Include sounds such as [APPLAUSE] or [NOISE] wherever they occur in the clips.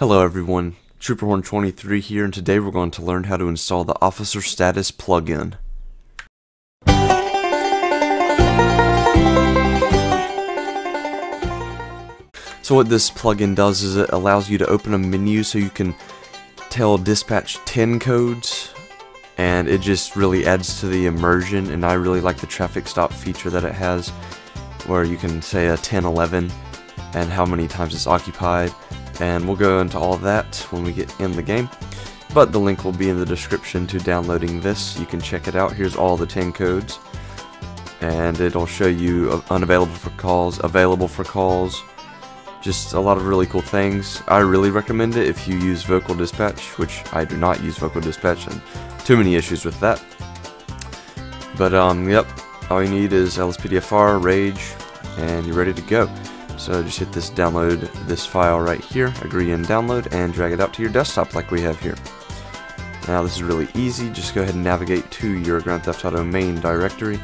Hello everyone, Trooperhorn23 here and today we're going to learn how to install the Officer Status plugin. So what this plugin does is it allows you to open a menu so you can tell dispatch 10 codes and it just really adds to the immersion and I really like the traffic stop feature that it has where you can say a 1011 and how many times it's occupied and we'll go into all that when we get in the game. But the link will be in the description to downloading this. You can check it out. Here's all the 10 codes. And it'll show you unavailable for calls available for calls. Just a lot of really cool things. I really recommend it if you use vocal dispatch which I do not use vocal dispatch and too many issues with that. But um yep. All you need is LSPDFR rage and you're ready to go so just hit this download this file right here, agree and download, and drag it out to your desktop like we have here. Now this is really easy, just go ahead and navigate to your Grand Theft Auto main directory.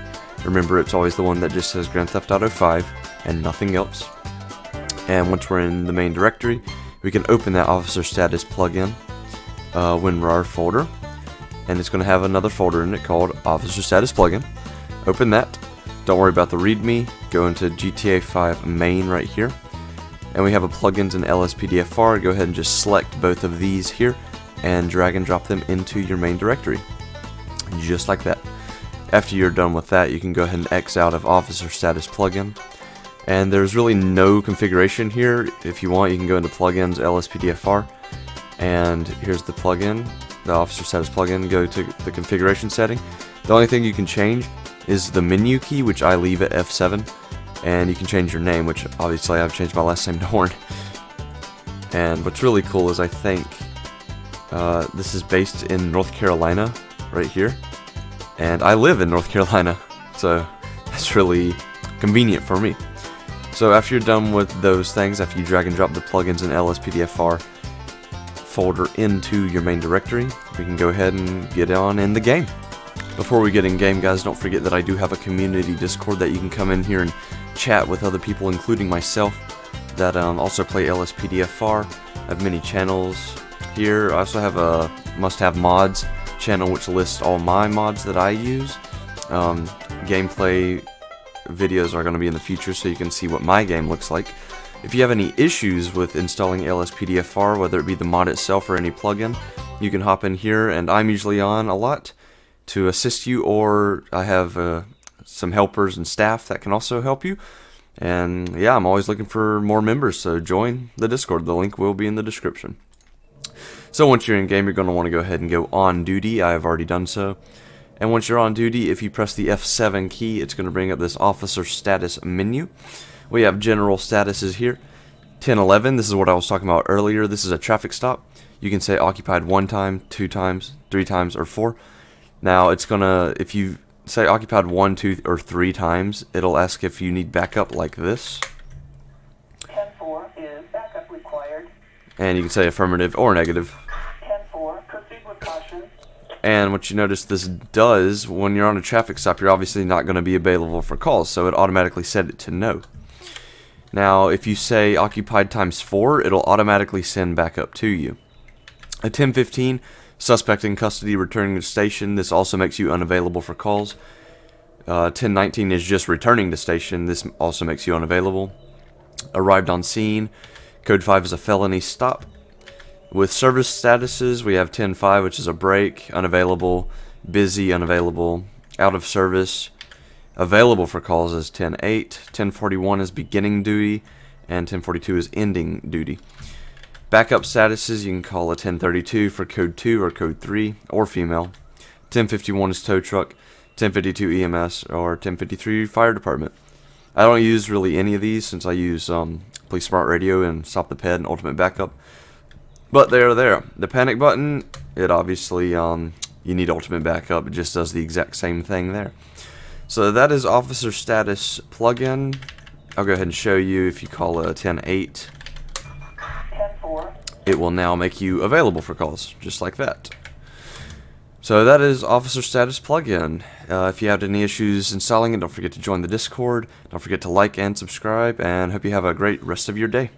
Remember it's always the one that just says Grand Theft Auto 5 and nothing else. And once we're in the main directory, we can open that Officer Status plugin, uh, WinRAR folder, and it's going to have another folder in it called Officer Status Plugin. Open that, don't worry about the README, go into GTA 5 main right here. And we have a plugins and LSPDFR, go ahead and just select both of these here and drag and drop them into your main directory. Just like that. After you're done with that, you can go ahead and X out of Officer Status Plugin. And there's really no configuration here. If you want, you can go into Plugins, LSPDFR, and here's the plugin, the Officer Status plugin. Go to the configuration setting. The only thing you can change is the menu key, which I leave at F7, and you can change your name, which obviously I've changed my last name to Horn. And what's really cool is I think uh, this is based in North Carolina, right here, and I live in North Carolina, [LAUGHS] so that's really convenient for me. So after you're done with those things, after you drag and drop the plugins in LSPDFR folder into your main directory, we can go ahead and get on in the game. Before we get in game, guys, don't forget that I do have a community Discord that you can come in here and chat with other people, including myself, that um, also play LSPDFR. I have many channels here. I also have a must-have mods channel, which lists all my mods that I use. Um, gameplay videos are going to be in the future, so you can see what my game looks like. If you have any issues with installing LSPDFR, whether it be the mod itself or any plugin, you can hop in here, and I'm usually on a lot to assist you, or I have uh, some helpers and staff that can also help you. And yeah, I'm always looking for more members, so join the Discord. The link will be in the description. So once you're in game, you're going to want to go ahead and go on duty. I have already done so. And once you're on duty, if you press the F7 key, it's going to bring up this officer status menu. We have general statuses here. 1011, this is what I was talking about earlier. This is a traffic stop. You can say occupied one time, two times, three times, or four. Now it's gonna, if you say occupied one, two, or three times, it'll ask if you need backup like this. 10-4 is backup required. And you can say affirmative or negative. 10-4, proceed with caution. And what you notice this does, when you're on a traffic stop, you're obviously not going to be available for calls, so it automatically set it to no. Now, if you say occupied times 4, it'll automatically send back up to you. A 1015 Suspect in custody returning to station. This also makes you unavailable for calls. Uh, 1019 is just returning to station. This also makes you unavailable. Arrived on scene. Code 5 is a felony stop. With service statuses, we have 10-5, which is a break, unavailable, busy, unavailable, out of service. Available for calls is 10-8. 1041 is beginning duty, and 1042 is ending duty. Backup statuses, you can call a 1032 for code 2 or code 3, or female. 1051 is tow truck, 1052 EMS, or 1053 fire department. I don't use really any of these since I use um, Police Smart Radio and Stop the Ped and Ultimate Backup. But they are there. The panic button, it obviously, um, you need Ultimate Backup. It just does the exact same thing there. So that is Officer Status plugin. I'll go ahead and show you if you call a 10.8 it will now make you available for calls, just like that. So that is Officer Status plugin. Uh, if you have any issues installing it, don't forget to join the Discord. Don't forget to like and subscribe, and hope you have a great rest of your day.